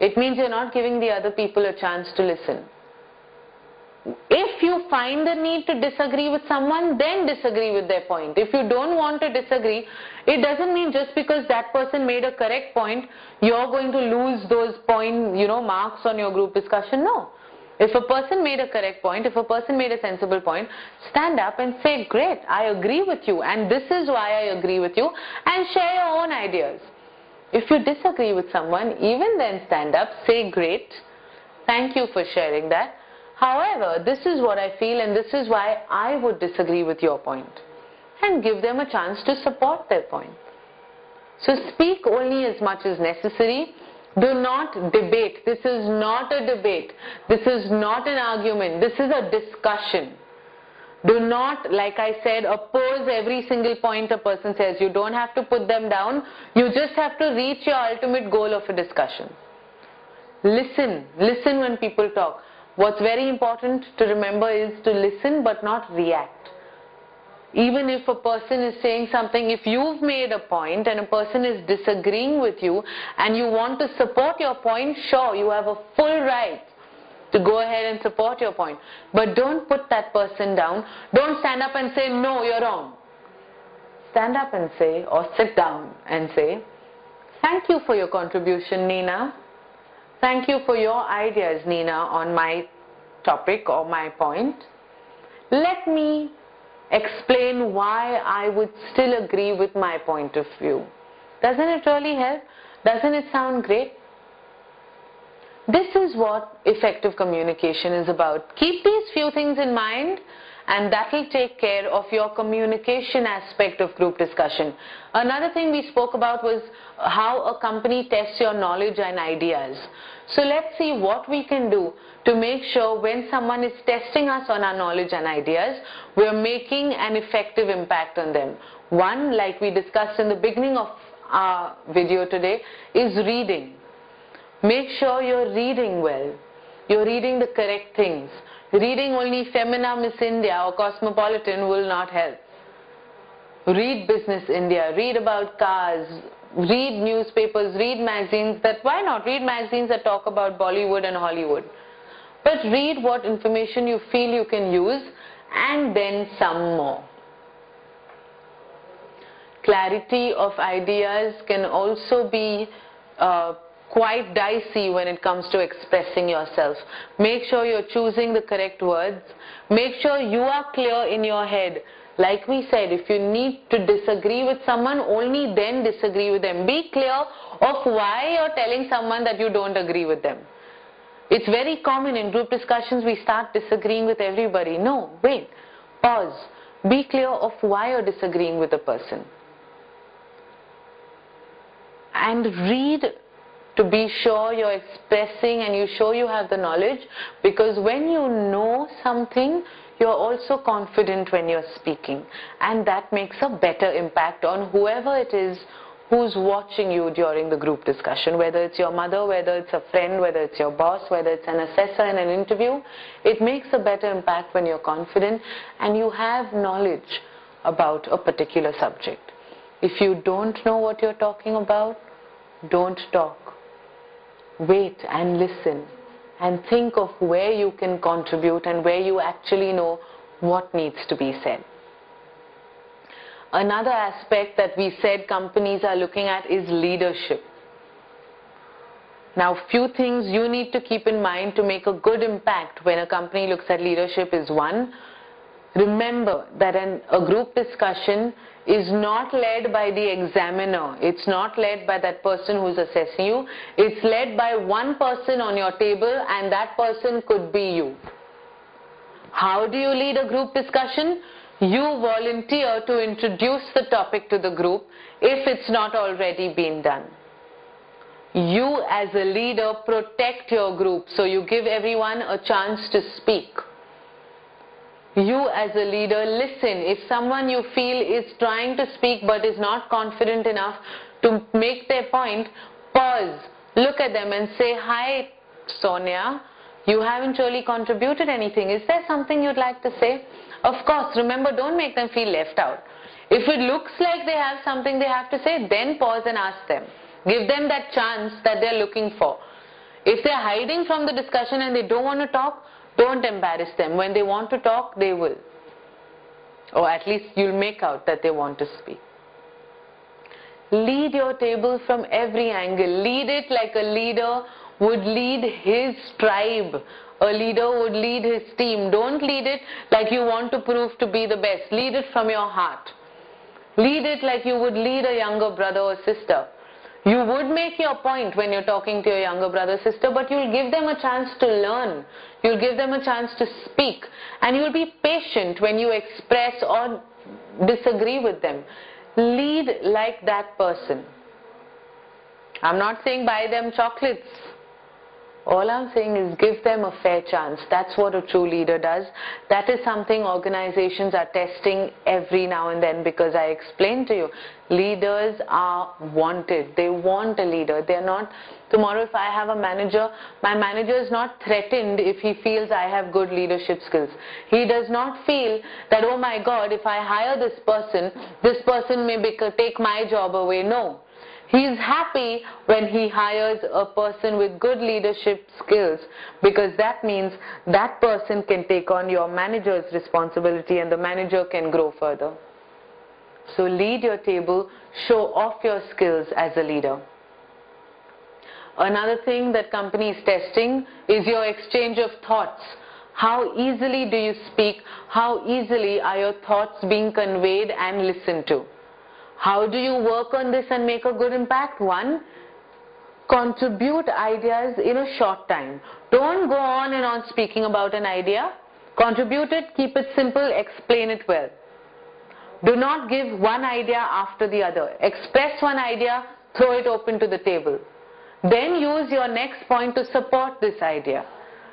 It means you're not giving the other people a chance to listen. If you find the need to disagree with someone, then disagree with their point. If you don't want to disagree, it doesn't mean just because that person made a correct point, you're going to lose those point, you know, marks on your group discussion. No. If a person made a correct point, if a person made a sensible point, stand up and say, great, I agree with you and this is why I agree with you and share your own ideas. If you disagree with someone, even then stand up, say, great, thank you for sharing that However, this is what I feel and this is why I would disagree with your point. And give them a chance to support their point. So speak only as much as necessary. Do not debate. This is not a debate. This is not an argument. This is a discussion. Do not, like I said, oppose every single point a person says. You don't have to put them down. You just have to reach your ultimate goal of a discussion. Listen. Listen when people talk. What's very important to remember is to listen but not react. Even if a person is saying something, if you've made a point and a person is disagreeing with you and you want to support your point, sure, you have a full right to go ahead and support your point. But don't put that person down. Don't stand up and say, no, you're wrong. Stand up and say, or sit down and say, thank you for your contribution, Nina. Thank you for your ideas, Nina, on my topic or my point. Let me explain why I would still agree with my point of view. Doesn't it really help? Doesn't it sound great? This is what effective communication is about. Keep these few things in mind and that will take care of your communication aspect of group discussion. Another thing we spoke about was how a company tests your knowledge and ideas. So let's see what we can do to make sure when someone is testing us on our knowledge and ideas, we're making an effective impact on them. One, like we discussed in the beginning of our video today, is reading. Make sure you're reading well. You're reading the correct things. Reading only Femina Miss India or Cosmopolitan will not help. Read Business India, read about cars, read newspapers, read magazines that why not read magazines that talk about Bollywood and Hollywood. But read what information you feel you can use and then some more. Clarity of ideas can also be uh, quite dicey when it comes to expressing yourself. Make sure you're choosing the correct words. Make sure you are clear in your head. Like we said, if you need to disagree with someone, only then disagree with them. Be clear of why you're telling someone that you don't agree with them. It's very common in group discussions we start disagreeing with everybody. No, wait, pause. Be clear of why you're disagreeing with a person. And read to be sure you're expressing and you show you have the knowledge because when you know something you're also confident when you're speaking. And that makes a better impact on whoever it is who's watching you during the group discussion whether it's your mother whether it's a friend whether it's your boss whether it's an assessor in an interview. It makes a better impact when you're confident and you have knowledge about a particular subject. If you don't know what you're talking about don't talk wait and listen and think of where you can contribute and where you actually know what needs to be said. Another aspect that we said companies are looking at is leadership. Now, few things you need to keep in mind to make a good impact when a company looks at leadership is one, remember that an, a group discussion is not led by the examiner. It's not led by that person who's assessing you. It's led by one person on your table and that person could be you. How do you lead a group discussion? you volunteer to introduce the topic to the group if it's not already been done. You as a leader protect your group so you give everyone a chance to speak. You as a leader listen. If someone you feel is trying to speak but is not confident enough to make their point, pause, look at them and say, Hi Sonia, you haven't really contributed anything. Is there something you'd like to say? Of course, remember, don't make them feel left out. If it looks like they have something they have to say, then pause and ask them. Give them that chance that they're looking for. If they're hiding from the discussion and they don't want to talk, don't embarrass them. When they want to talk, they will. Or at least you'll make out that they want to speak. Lead your table from every angle. Lead it like a leader would lead his tribe. A leader would lead his team. Don't lead it like you want to prove to be the best. Lead it from your heart. Lead it like you would lead a younger brother or sister. You would make your point when you're talking to your younger brother sister, but you'll give them a chance to learn. You'll give them a chance to speak. And you'll be patient when you express or disagree with them. Lead like that person. I'm not saying buy them chocolates. All I'm saying is give them a fair chance. That's what a true leader does. That is something organizations are testing every now and then because I explained to you, leaders are wanted. They want a leader. They're not, tomorrow if I have a manager, my manager is not threatened if he feels I have good leadership skills. He does not feel that, oh my God, if I hire this person, this person may take my job away. No. He is happy when he hires a person with good leadership skills because that means that person can take on your manager's responsibility and the manager can grow further. So lead your table, show off your skills as a leader. Another thing that company is testing is your exchange of thoughts. How easily do you speak? How easily are your thoughts being conveyed and listened to? How do you work on this and make a good impact? One, contribute ideas in a short time. Don't go on and on speaking about an idea. Contribute it, keep it simple, explain it well. Do not give one idea after the other. Express one idea, throw it open to the table. Then use your next point to support this idea.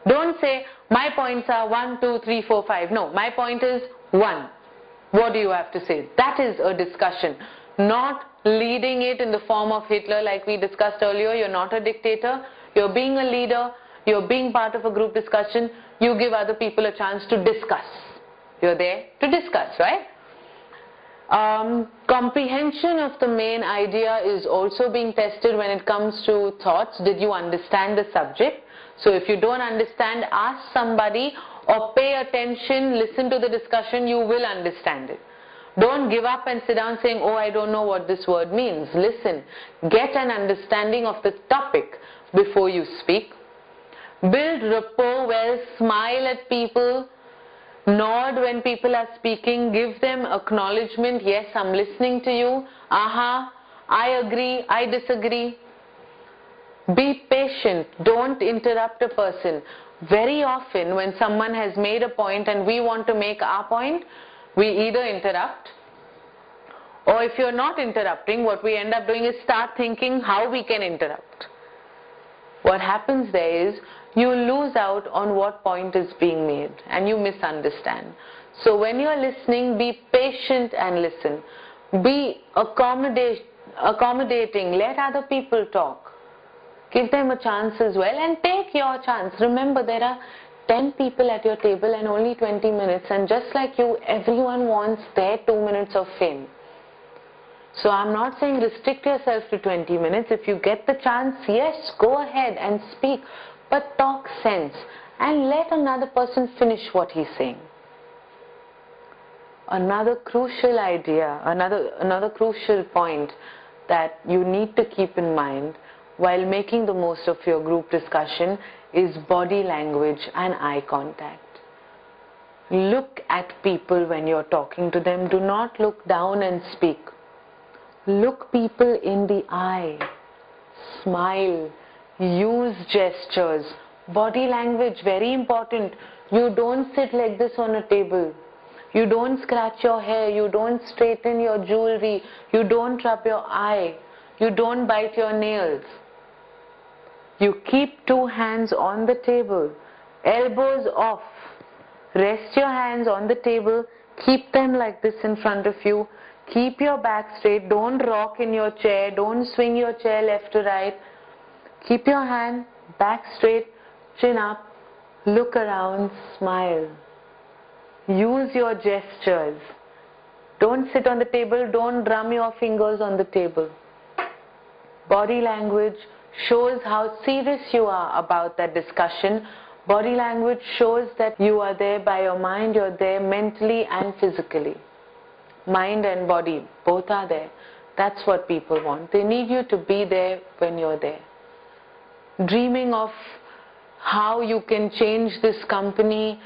Don't say, my points are 1, 2, 3, 4, 5. No, my point is 1. What do you have to say? That is a discussion. Not leading it in the form of Hitler like we discussed earlier. You're not a dictator. You're being a leader. You're being part of a group discussion. You give other people a chance to discuss. You're there to discuss, right? Um, comprehension of the main idea is also being tested when it comes to thoughts. Did you understand the subject? So if you don't understand, ask somebody or pay attention, listen to the discussion, you will understand it. Don't give up and sit down saying, oh, I don't know what this word means. Listen, get an understanding of the topic before you speak. Build rapport well, smile at people, nod when people are speaking, give them acknowledgement, yes, I'm listening to you, aha, I agree, I disagree. Be patient, don't interrupt a person. Very often when someone has made a point and we want to make our point, we either interrupt or if you're not interrupting, what we end up doing is start thinking how we can interrupt. What happens there is you lose out on what point is being made and you misunderstand. So when you're listening, be patient and listen. Be accommodate, accommodating, let other people talk. Give them a chance as well and take your chance. Remember, there are 10 people at your table and only 20 minutes, and just like you, everyone wants their 2 minutes of fame. So I'm not saying restrict yourself to 20 minutes. If you get the chance, yes, go ahead and speak, but talk sense and let another person finish what he's saying. Another crucial idea, another, another crucial point that you need to keep in mind while making the most of your group discussion is body language and eye contact. Look at people when you're talking to them. Do not look down and speak. Look people in the eye. Smile. Use gestures. Body language, very important. You don't sit like this on a table. You don't scratch your hair. You don't straighten your jewelry. You don't rub your eye. You don't bite your nails. You keep two hands on the table, elbows off. Rest your hands on the table. Keep them like this in front of you. Keep your back straight. Don't rock in your chair. Don't swing your chair left to right. Keep your hand back straight, chin up. Look around, smile. Use your gestures. Don't sit on the table. Don't drum your fingers on the table. Body language shows how serious you are about that discussion. Body language shows that you are there by your mind, you're there mentally and physically. Mind and body, both are there. That's what people want. They need you to be there when you're there. Dreaming of how you can change this company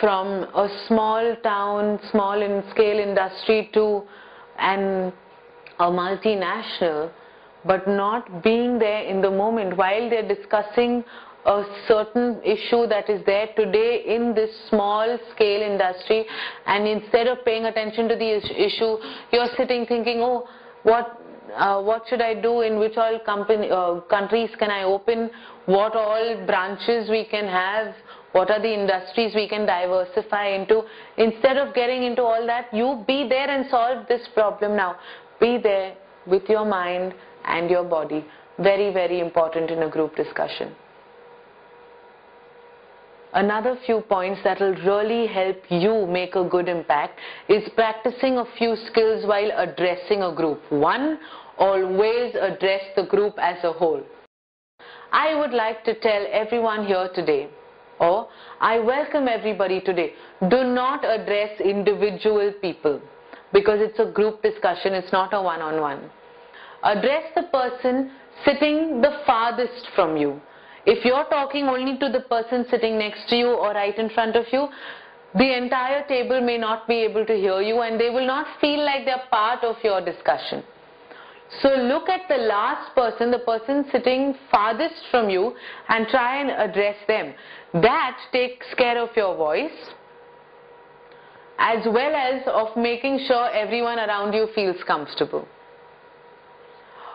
from a small town, small in scale industry to an, a multinational, but not being there in the moment while they're discussing a certain issue that is there today in this small scale industry and instead of paying attention to the issue you're sitting thinking oh what uh, what should I do? In which all company, uh, countries can I open? What all branches we can have? What are the industries we can diversify into? Instead of getting into all that you be there and solve this problem now. Be there with your mind and your body very very important in a group discussion another few points that will really help you make a good impact is practicing a few skills while addressing a group one always address the group as a whole I would like to tell everyone here today or I welcome everybody today. Do not address individual people because it's a group discussion, it's not a one-on-one. -on -one. Address the person sitting the farthest from you. If you're talking only to the person sitting next to you or right in front of you, the entire table may not be able to hear you and they will not feel like they're part of your discussion. So look at the last person, the person sitting farthest from you and try and address them. That takes care of your voice as well as of making sure everyone around you feels comfortable.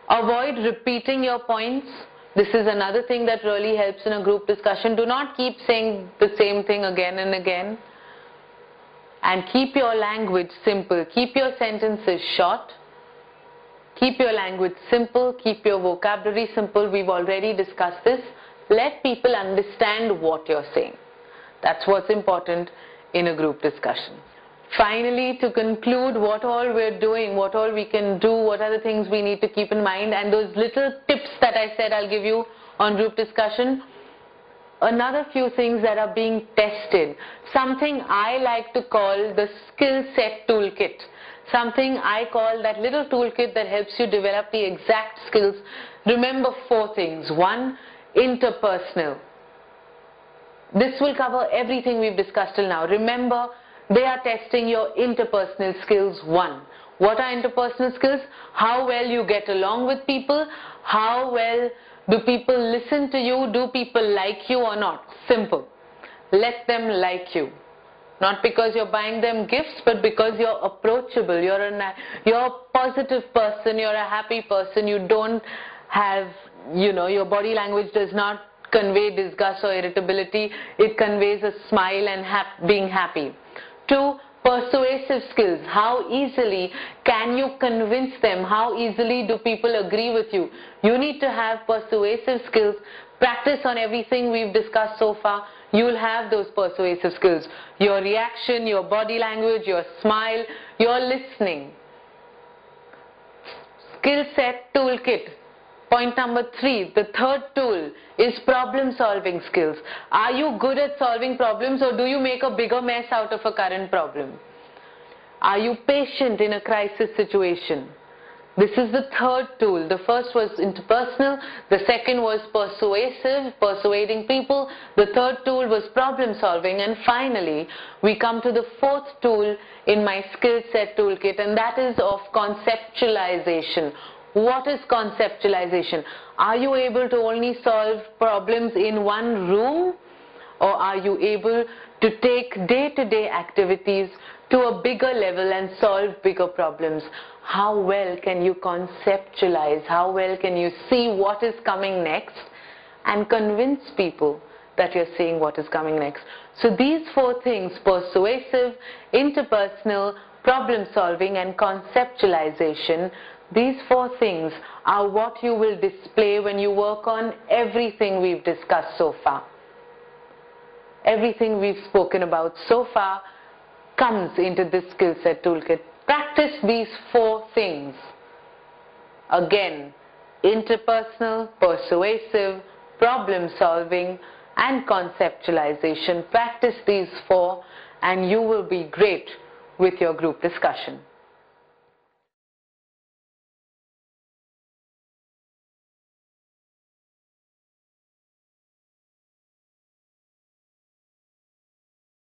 Avoid repeating your points. This is another thing that really helps in a group discussion. Do not keep saying the same thing again and again. And keep your language simple. Keep your sentences short Keep your language simple, keep your vocabulary simple. We've already discussed this. Let people understand what you're saying. That's what's important in a group discussion. Finally, to conclude what all we're doing, what all we can do, what are the things we need to keep in mind, and those little tips that I said I'll give you on group discussion. Another few things that are being tested. Something I like to call the skill set toolkit something I call that little toolkit that helps you develop the exact skills. Remember four things. One, interpersonal. This will cover everything we've discussed till now. Remember, they are testing your interpersonal skills. One, what are interpersonal skills? How well you get along with people. How well do people listen to you? Do people like you or not? Simple. Let them like you. Not because you're buying them gifts, but because you're approachable. You're a, you're a positive person. You're a happy person. You don't have, you know, your body language does not convey disgust or irritability. It conveys a smile and hap being happy. Two, persuasive skills. How easily can you convince them? How easily do people agree with you? You need to have persuasive skills. Practice on everything we've discussed so far you will have those persuasive skills. Your reaction, your body language, your smile, your listening. Skill set toolkit. Point number three, the third tool is problem solving skills. Are you good at solving problems or do you make a bigger mess out of a current problem? Are you patient in a crisis situation? This is the third tool. The first was interpersonal, the second was persuasive, persuading people, the third tool was problem solving, and finally, we come to the fourth tool in my skill set toolkit, and that is of conceptualization. What is conceptualization? Are you able to only solve problems in one room? Or are you able to take day-to-day activities to a bigger level and solve bigger problems. How well can you conceptualize? How well can you see what is coming next and convince people that you're seeing what is coming next? So these four things, persuasive, interpersonal, problem solving and conceptualization, these four things are what you will display when you work on everything we've discussed so far. Everything we've spoken about so far comes into this skill set toolkit. Practice these four things. Again, interpersonal, persuasive, problem solving, and conceptualization. Practice these four and you will be great with your group discussion.